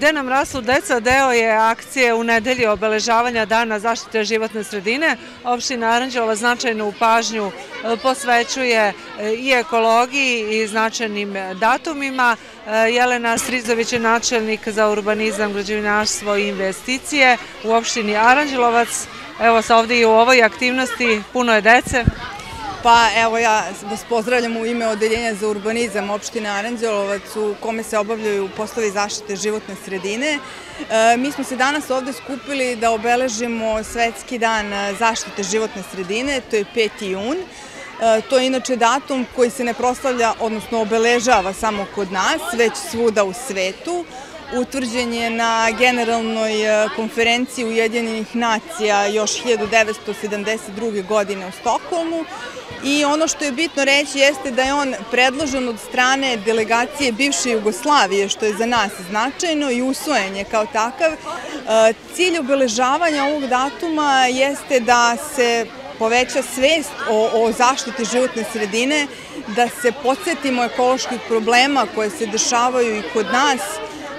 Gde nam rastu deca deo je akcije u nedelji obeležavanja Dana zaštite životne sredine. Opština Aranđelova značajnu pažnju e, posvećuje e, i ekologiji i značajnim datumima. E, Jelena Strizović je načelnik za urbanizam, građevinarstvo i investicije u opštini Aranđelovac. Evo sa ovde i u ovoj aktivnosti puno je dece. Pa evo ja vas pozdravljam u ime Odeljenja za urbanizam opštine Aranđelovac u kome se obavljaju poslovi zaštite životne sredine. E, mi smo se danas ovde skupili da obeležimo Svetski dan zaštite životne sredine, to je 5. jun. E, to je inače datum koji se ne proslavlja, odnosno obeležava samo kod nas, već svuda u svetu utvrđen je na generalnoj e, konferenciji Ujedinjenih nacija još 1972. godine u Stokholmu i ono što je bitno reći jeste da je on predložen od strane delegacije bivše Jugoslavije, što je za nas značajno i usvojen je kao takav. E, cilj obeležavanja ovog datuma jeste da se poveća svest o, o zaštiti životne sredine, da se podsjetimo ekoloških problema koje se dešavaju i kod nas,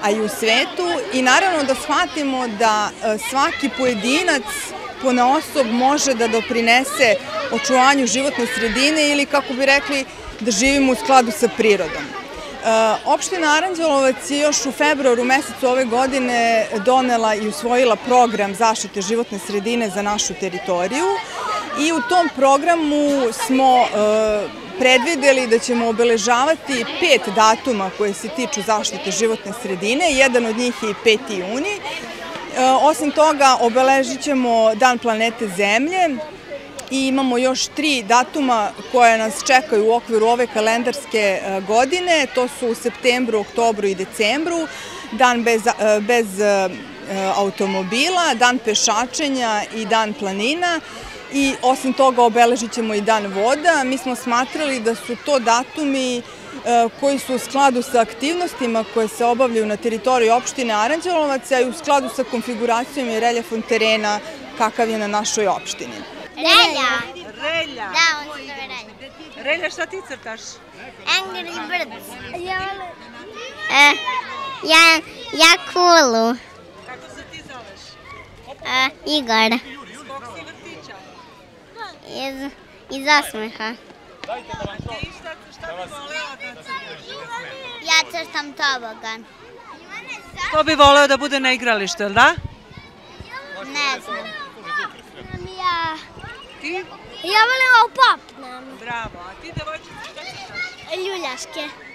a i u svetu i naravno da shvatimo da e, svaki pojedinac pona osob može da doprinese očuvanju životne sredine ili kako bi rekli da živimo u skladu sa prirodom. E, opština Aranđelovac je još u februaru mesecu ove godine donela i usvojila program zaštite životne sredine za našu teritoriju i u tom programu smo e, predvideli da ćemo obeležavati pet datuma koje se tiču zaštite životne sredine. Jedan od njih je i 5. juni. E, osim toga, obeležit ćemo Dan planete Zemlje i imamo još tri datuma koje nas čekaju u okviru ove kalendarske e, godine. To su u septembru, oktobru i decembru. Dan bez, e, bez automobila, dan pešačenja i dan planina i osim toga obeležit ćemo i dan voda. Mi smo smatrali da su to datumi e, koji su u skladu sa aktivnostima koje se obavljaju na teritoriji opštine Aranđelovac, a i u skladu sa konfiguracijom i reljefom terena kakav je na našoj opštini. Relja. Relja. Da, on se zove Relja. Relja, šta ti crtaš? Angry Birds. Ja, e, ja, ja kulu. Kako se ti zoveš? E, Igor. Iz kog si vrtića? Iz, iz osmeha. Da? Ja crtam tobogan. Ko bi voleo da bude na igralištu, jel da? Ne znam. Ja. Ti? Ja volim ovo popnem. Bravo. A ti, devojčice, šta? Ljuljaške.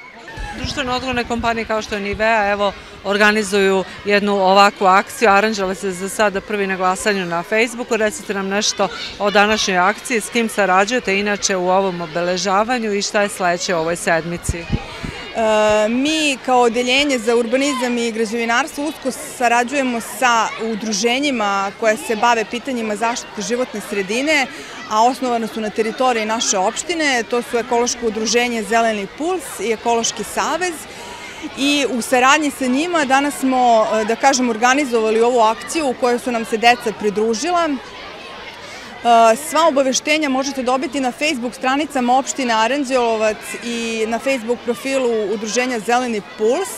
Društveno odgovorne kompanije kao što je Nivea, evo, organizuju jednu ovakvu akciju. Aranđale se za sada prvi na glasanju na Facebooku. Recite nam nešto o današnjoj akciji, s kim sarađujete inače u ovom obeležavanju i šta je sledeće u ovoj sedmici? Mi kao odeljenje za urbanizam i građevinarstvo usko sarađujemo sa udruženjima koje se bave pitanjima zaštite životne sredine, a osnovane su na teritoriji naše opštine. To su ekološko udruženje Zeleni puls i Ekološki savez. I u saradnji sa njima danas smo, e, da kažem, organizovali ovu akciju u kojoj su nam se deca pridružila. Sva obaveštenja možete dobiti na Facebook stranicama opštine Aranđelovac i na Facebook profilu Udruženja Zeleni puls.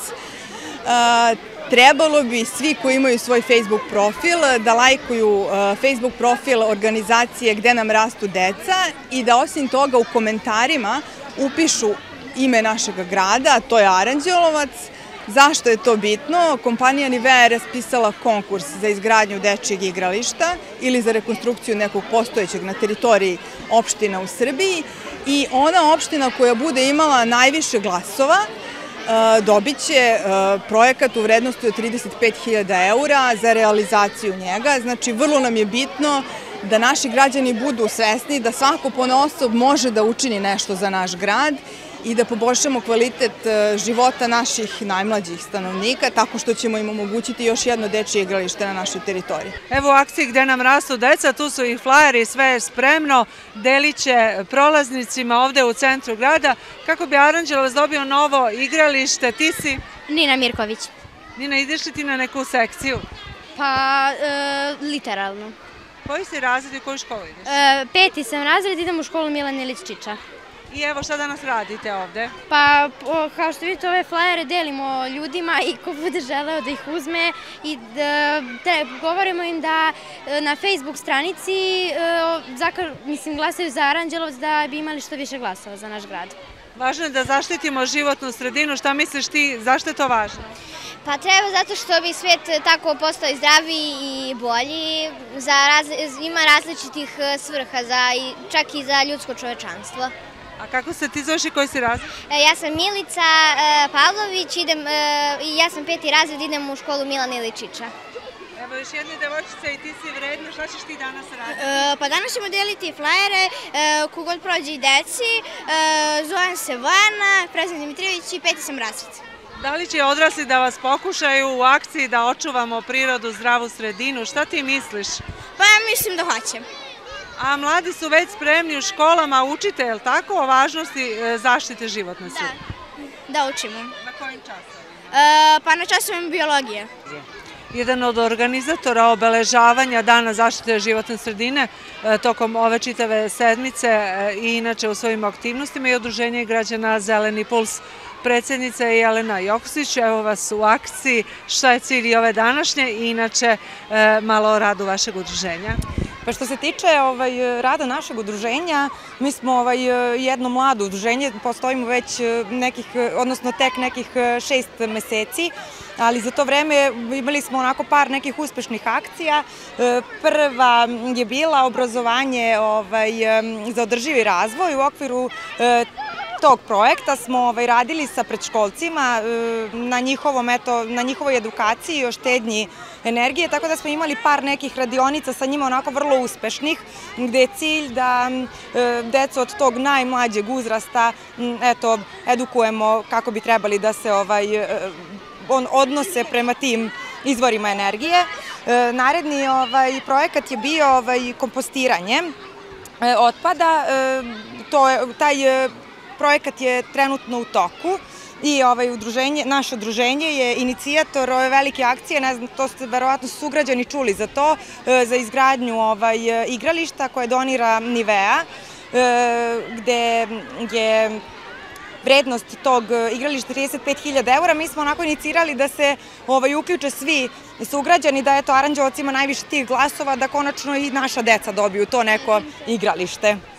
Trebalo bi svi koji imaju svoj Facebook profil da lajkuju Facebook profil organizacije Gde nam rastu deca i da osim toga u komentarima upišu ime našeg grada, to je Aranđelovac, Zašto je to bitno? Kompanija Nivea je raspisala konkurs za izgradnju dečijeg igrališta ili za rekonstrukciju nekog postojećeg na teritoriji opština u Srbiji i ona opština koja bude imala najviše glasova e, dobit će e, projekat u vrednosti od 35.000 eura za realizaciju njega. Znači, vrlo nam je bitno da naši građani budu svesni da svako ponosob može da učini nešto za naš grad i da poboljšamo kvalitet e, života naših najmlađih stanovnika tako što ćemo im omogućiti još jedno dečije igralište na našoj teritoriji. Evo u akciji gde nam rastu deca, tu su i flajeri, sve je spremno, deliće prolaznicima ovde u centru grada. Kako bi Aranđelovac dobio novo igralište, ti si? Nina Mirković. Nina, ideš li ti na neku sekciju? Pa, e, literalno. Koji si razred i koju školu ideš? E, peti sam razred, idem u školu Milan Ilić Čiča. I evo šta danas radite ovde? Pa, kao što vidite, ove flajere delimo ljudima i ko bude želeo da ih uzme i da, te, govorimo im da e, na Facebook stranici e, zakar, mislim, glasaju za Aranđelovac da bi imali što više glasova za naš grad. Važno je da zaštitimo životnu sredinu. Šta misliš ti, zašto je to važno? Pa treba zato što bi svet tako postao i zdraviji i bolji. Za raz, ima različitih e, svrha, za, i, čak i za ljudsko čovečanstvo. A kako se ti zoveš i koji si razred? E, Ja sam Milica e, Pavlović, idem, e, ja sam peti razred, idem u školu Milana Iličića. Evo još jedna devojčica i ti si vredna. Šta ćeš ti danas raditi? E, Pa danas ćemo deliti flajere, kogod prođe i deci. E, Zovem se Vojana, prezident Dimitrijević i peti sam razred. Da li će odrasli da vas pokušaju u akciji da očuvamo prirodu, zdravu sredinu? Šta ti misliš? Pa ja mislim da hoćem. A mladi su već spremni u školama, učite, je li tako, o važnosti e, zaštite životne sredine? Da učimo. Na kojim časovima? E, Pa na časovima biologije. Jedan od organizatora obeležavanja Dana zaštite životne sredine e, tokom ove čitave sedmice i inače u svojim aktivnostima i Udruženje građana Zeleni puls predsjednica je Jelena Joksić, evo vas u akciji, šta je cilj i ove današnje i inače malo o radu vašeg udruženja. Pa što se tiče ovaj, rada našeg udruženja, mi smo ovaj, jedno mlado udruženje, postojimo već nekih, odnosno tek nekih šest meseci, ali za to vreme imali smo onako par nekih uspešnih akcija. E, Prva je bila obrazovanje ovaj, za održivi razvoj u okviru tog projekta smo ovaj, radili sa predškolcima e, na, njihovom, eto, na njihovoj edukaciji o štednji energije, tako da smo imali par nekih radionica sa njima onako vrlo uspešnih, gde je cilj da e, decu od tog najmlađeg uzrasta eto, edukujemo kako bi trebali da se ovaj, e, on, odnose prema tim izvorima energije. Naredni ovaj, projekat je bio ovaj, kompostiranje otpada. To je, taj projekat je trenutno u toku i ovaj udruženje, naše udruženje je inicijator ove velike akcije, ne znam, to ste verovatno sugrađani čuli za to, e, za izgradnju ovaj, igrališta koje donira Nivea, e, gde je vrednost tog igrališta 35.000 eura. Mi smo onako inicirali da se ovaj, uključe svi sugrađani, da eto Aranđelovac ima najviše tih glasova, da konačno i naša deca dobiju to neko igralište.